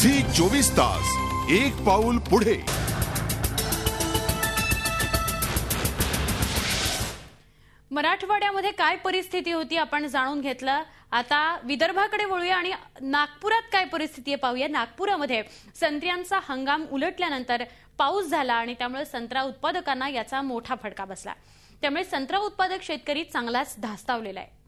Zee चोवीस तास एक पाऊल पुढे. मराठवाड्यामध्ये काय परिस्थिती होती आपण जाणून घेतलं. आता विदर्भाकडे वळूया आणि नागपुरात काय परिस्थिती आहे पाहूया. नागपुरामध्ये संत्र्यांचा हंगाम उलटल्यानंतर पाऊस झाला आणि त्यामुळे संत्रा उत्पादकांना याचा मोठा फटका बसला. त्यामुळे संत्रा उत्पादक शेतकरी चांगलाच धास्तावलेला आहे.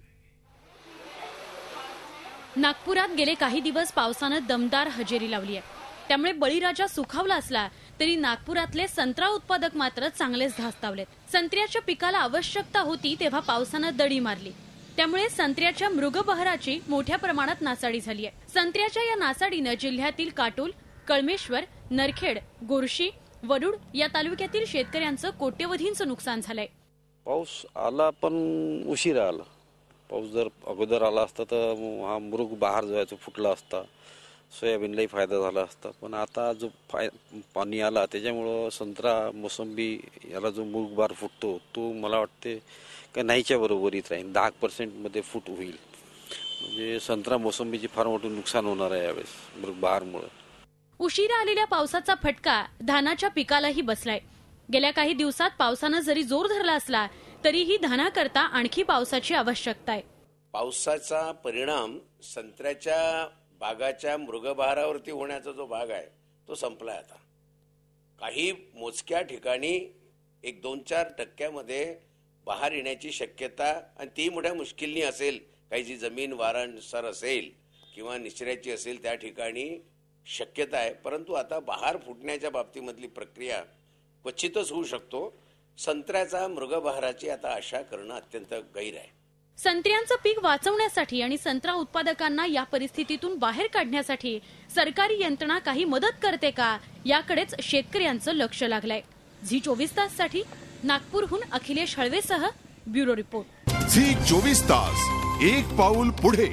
नागपुरात गेले काही दिवस पावसानं दमदार हजेरी लावली आहे. त्यामुळे बळीराजा सुखावला असला तरी नागपुरातले संत्रा उत्पादक मात्र चांगलेच धास्तावलेत. संत्र्याच्या पिकाला आवश्यकता होती तेव्हा पावसानं दडी मारली. त्यामुळे संत्र्याच्या मृगबहराची मोठ्या प्रमाणात नासाडी झाली आहे. संत्र्याच्या या नासाडीनं जिल्ह्यातील काटोल कळमेश्वर नरखेड गोरशी वरुड या तालुक्यातील शेतकऱ्यांचं कोट्यवधींचं नुकसान झालंय. पाऊस आला पण उशिरा आला. पाऊस जर अगोदर आला असता तर हा मृग बहार जो आहे तो फुटला असता. सोयाबीनलाही फायदा झाला असता. पण आता जो फाय पाणी आला त्याच्यामुळं संत्रा मोसंबी याला जो मृग बार फुटतो तो मला वाटते का नाहीच्या बरोबरीत राहील. दहा पर्सेंटमध्ये फूट होईल. म्हणजे संत्रा मोसंबीचे फार मोठं नुकसान होणार आहे यावेळेस मृग बहारमुळं. उशिरा आलेल्या पावसाचा फटका धानाच्या पिकालाही बसलाय. गेल्या काही दिवसात पावसानं जरी जोर धरला असला तरीही धानाकरता आणखी पावसाची आवश्यकता आहे. पावसाचा परिणाम संत्र्याच्या बागाच्या मृगबहारावरती होण्याचा जो भाग आहे तो संपलाय आता. काही मोजक्या ठिकाणी एक दोन चार टक्क्यामध्ये बहार येण्याची शक्यता आणि ती मोठ्या मुश्किलनी असेल काही जी जमीन वारांसर असेल किंवा निचऱ्याची असेल त्या ठिकाणी शक्यता आहे. परंतु आता बहार फुटण्याच्या बाबतीमधली प्रक्रिया क्वचितच होऊ शकतो. संत्र्याचा मृगबहाराची आता आशा करणं अत्यंत गैर आहे. संत्र्यांचं पीक वाचवण्यासाठी आणि संत्रा उत्पादकांना या परिस्थितीतून बाहेर काढण्यासाठी सरकारी यंत्रणा काही मदत करते का? याकडेच शेतकऱ्यांचं लक्ष लागलंय. झी चोवीस ताससाठी नागपूरहून अखिलेश हळवेसह ब्युरो रिपोर्ट. झी चोवीस तास एक पाऊल पुढे.